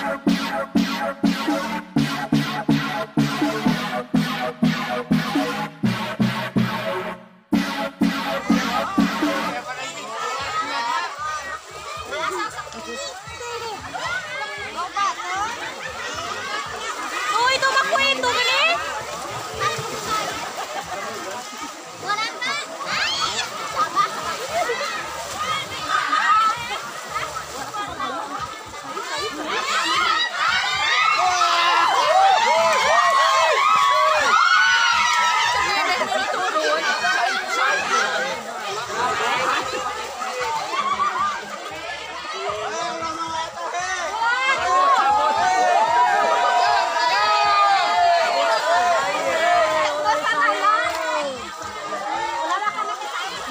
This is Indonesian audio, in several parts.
Oh,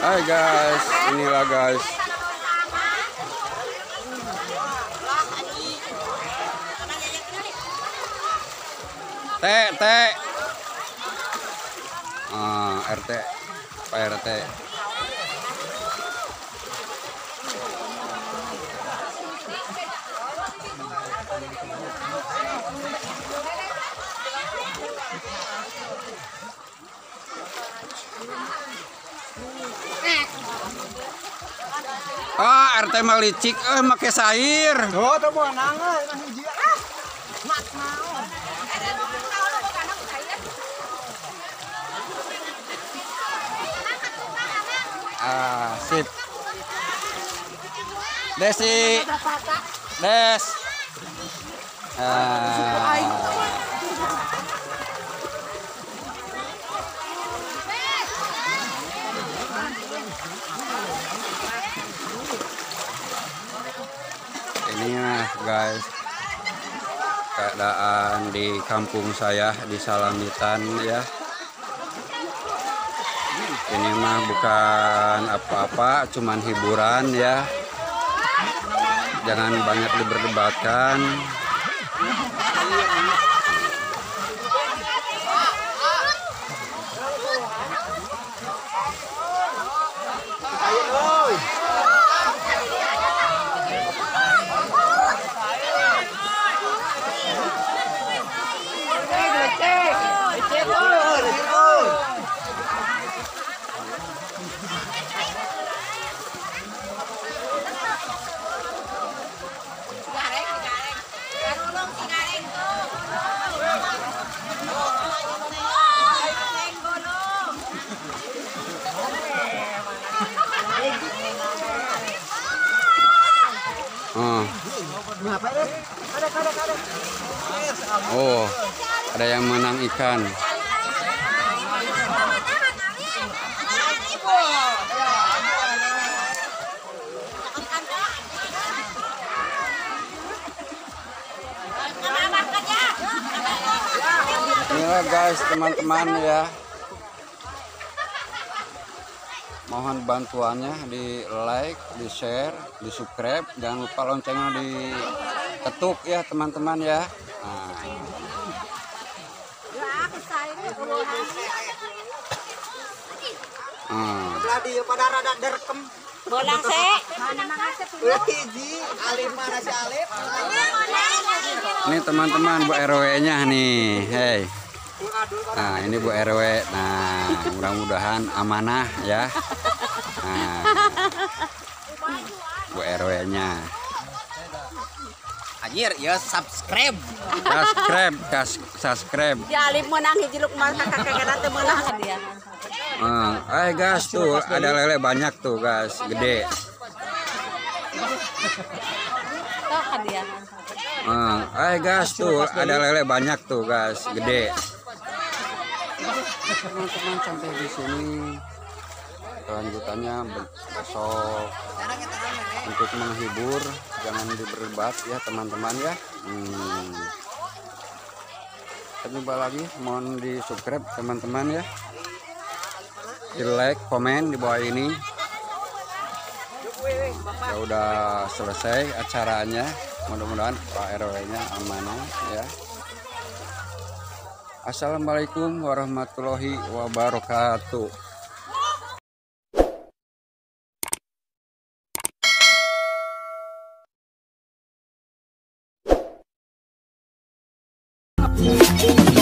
Hai guys, inilah guys. Teh, teh. Ah, RT, Pak RT. Ah, RT mah licik, eh make sair. Oh, tuh buah nangis, nang hiji. Ah, Ah, sip. Desi. Des. Ah. Guys. Keadaan di kampung saya di Salamitan ya. Ini mah bukan apa-apa cuman hiburan ya. Jangan banyak diperdebatkan oh ada yang menang ikan. Inilah guys teman-teman ya mohon bantuannya di like di share di subscribe jangan lupa loncengnya di ketuk ya teman-teman ya nah, hmm. Pada rada derkem. Bolang se. Ini teman-teman Bu RW-nya nih hey nah ini Bu RW nah mudah-mudahan amanah ya nah, Bu RW-nya Anjir, ya subscribe. subscribe kas subscribe Ya alif menang hiji luk mah kakak kakak teh menang dia. Hmm, eh gas tuh ada lele banyak tuh gas gede. Hmm, eh gas tuh ada lele banyak tuh gas gede. Teman-teman sampai di sini kelanjutannya be- besok. Untuk menghibur jangan diberdebat ya teman-teman ya. Hmm. Jumpa lagi. Mohon di subscribe teman-teman ya. Di like komen di bawah ini. Ya udah selesai acaranya. Mudah-mudahan Pak RW nya amanah ya. Assalamualaikum warahmatullahi wabarakatuh 嗯。